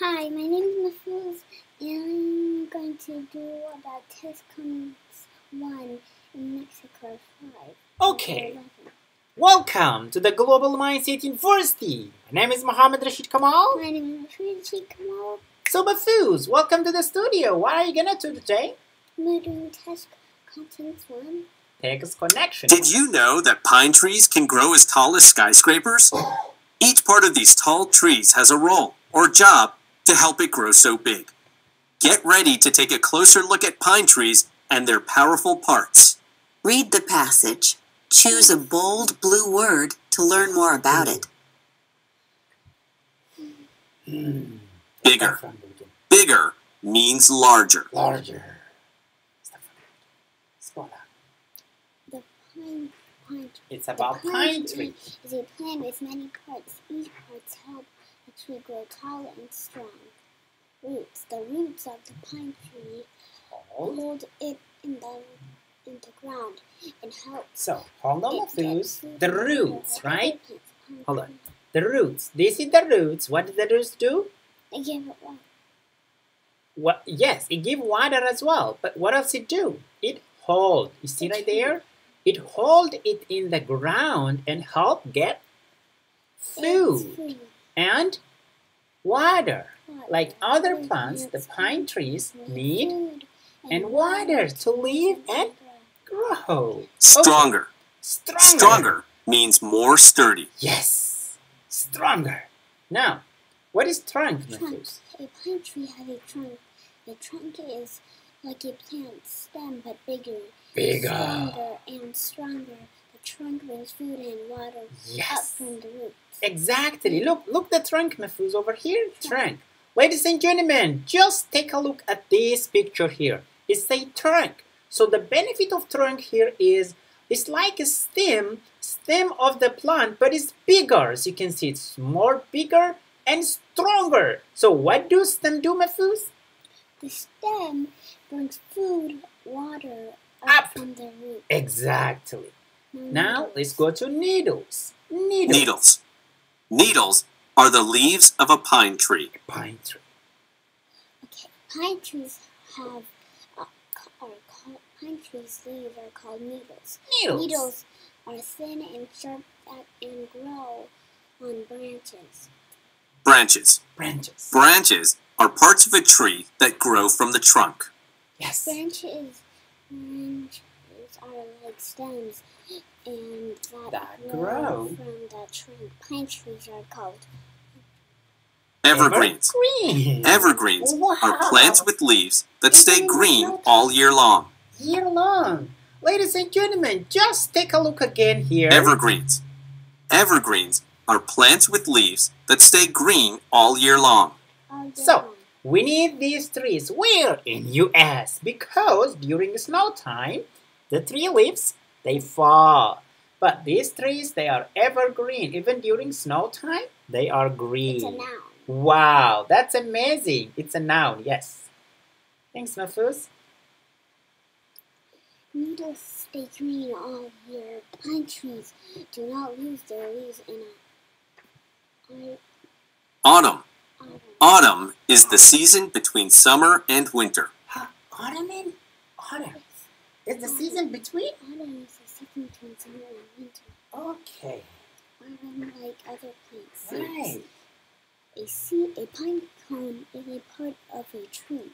Hi, my name is Mahfouz, and I'm going to do about test comes 1 in Lexia Core 5. Okay. Welcome to the Global Mindset University. My name is Mohammed Rashid Kamal. My name is Richie Kamal. So, Mahfouz, welcome to the studio. What are you gonna do today? We're doing test contents 1. Text connection. Did you know that pine trees can grow as tall as skyscrapers? Each part of these tall trees has a role or job to help it grow so big. Get ready to take a closer look at pine trees and their powerful parts. Read the passage. Choose a bold blue word to learn more about it. Bigger. Start from the beginning. Bigger means larger. Larger. Start from the beginning. Smaller. The pine, pine tree. It's about pine tree. is a plant with many parts. Each part help the tree grow tall and strong. Roots. The roots of the pine tree Hold. it in the in the ground and help So, hold on, get The roots, right? other plants. Pine Hold on. The roots. This is the roots. What do the roots do? They give it water. What? Yes, it give water as well. But what else it do? It hold. You see right there? It hold it in the ground and help get food, and water. water. Like other plants, the pine trees need and water to live and grow. grow. Stronger. Stronger. Stronger means more sturdy. Yes, stronger. Now, what is trunk, Trunk. Mahfouz? A pine tree has a trunk. The trunk is like a plant stem but bigger. Bigger. Stronger and stronger. Trunk brings food and water up from the roots. Exactly. Look, look the trunk, Mahfouz, over here. Trunk. Ladies and gentlemen, just take a look at this picture here. It's a trunk. So the benefit of trunk here is it's like a stem, stem of the plant, but it's bigger. As you can see, it's more bigger and stronger. So what do stem do, Mahfouz? The stem brings food, water up, Up. from the root. Exactly. Now let's go to needles. Needles. Needles. Needles are the leaves of a pine tree. Pine tree. Okay, pine trees have uh, are called pine trees leaves are called needles. Needles. Needles are thin and sharp and grow on branches. Branches. Branches. Branches are parts of a tree that grow from the trunk. yes. Branches, branches are like stems, and that, That grow, grow. from the tree. Pine trees are called Evergreens. Evergreen. Evergreens Wow. are plants with leaves that stay Isn't it green so all year long. year long. Ladies and gentlemen, just take a look again here. Evergreens. Evergreens are plants with leaves that stay green all year long. all year So, long. we need these trees. Where? In US. Because during snow time, the tree leaves, they fall. But these trees, they are evergreen. Even during snow time, they are green. It's a noun. Wow, that's amazing. It's a noun, yes. Thanks, Mahfouz. Needles stay green all year. Pine trees do not lose their leaves in a Autumn. autumn. Autumn is the season between summer and winter. Huh, autumn and autumn. Is the season between? Autumn is the season between summer and winter. Okay, Autumn, like other plants, right. A seed, a pine cone is a part of a tree.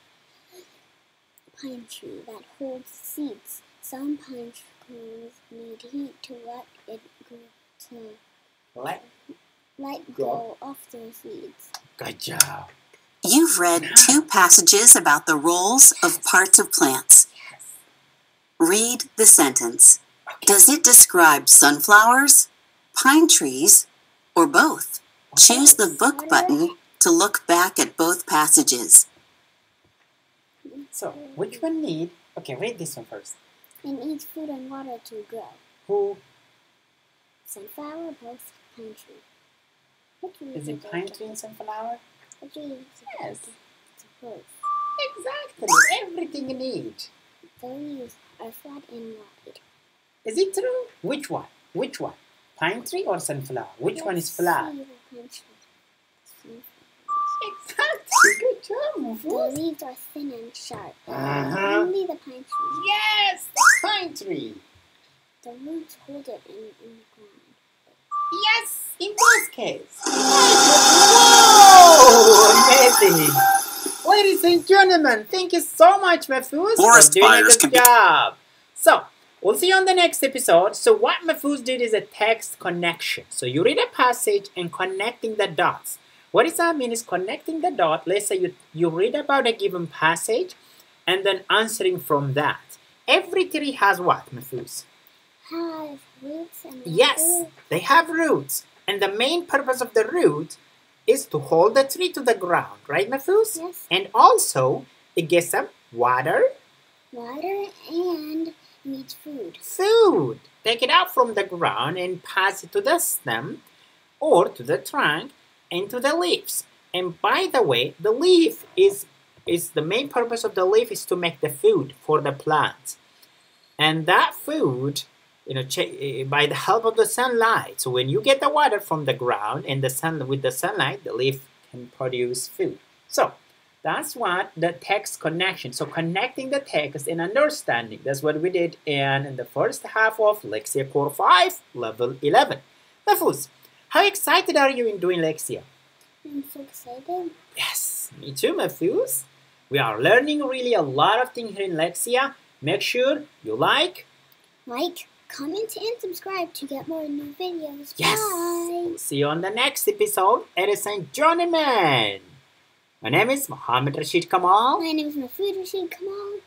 Pine tree that holds seeds. Some pine cones need heat to let it grow to Let let Go. go of their seeds. good job. You've read two passages about the roles of parts of plants. Yes. Read the sentence. Does it describe sunflowers, pine trees, or both? Choose the book button to look back at both passages. So, which one need? Okay, read this one first. And needs food and water to grow. Who Sunflower, both pine tree. What tree is it it? Pine tree and sunflower? What tree is it? Yes. It's. Exactly. Everything you need. The leaves are flat and wide. Is it true? Which one? Which one? Pine tree or sunflower? Which one is Let's flat? see the pine tree. Sunflowers. Exactly. The leaves are thin and sharp. Uh-huh. Only the pine tree. Yes, the pine tree. The roots hold it in, in the ground. Yes, in this case. Whoa, amazing. Ladies and gentlemen, thank you so much, Mahfouz, Forest for doing a good can be- job. So, we'll see you on the next episode. So, what Mahfouz did is a text connection. So, you read a passage and connecting the dots. What does that mean? Is connecting the dot. Let's say you, you read about a given passage and then answering from that. Every tree has what, Mahfouz? Have roots and Yes, roots. they have roots. And the main purpose of the root is to hold the tree to the ground, right, Mahfouz? Yes. And also, it gets some water, Water and needs food. food. Take it out from the ground and pass it to the stem or to the trunk and to the leaves. And by the way, the leaf is is the main purpose of the leaf is to make the food for the plants. And that food, you know, ch- eh, by the help of the sunlight. So when you get the water from the ground and the sun with the sunlight, the leaf can produce food. So that's what the text connection. So connecting the text and understanding. That's what we did in, the first half of Lexia Core 5, Level 11. Mahfouz, how excited are you in doing Lexia? I'm so excited. Yes, me too, Mahfouz. We are learning really a lot of things here in Lexia. Make sure you like. Like, comment, and subscribe to get more new videos. Yes. Bye. See you on the next episode. And gentlemen. My name is Mohammed Rashid Kamal. My name is Mahfoud Rashid Kamal.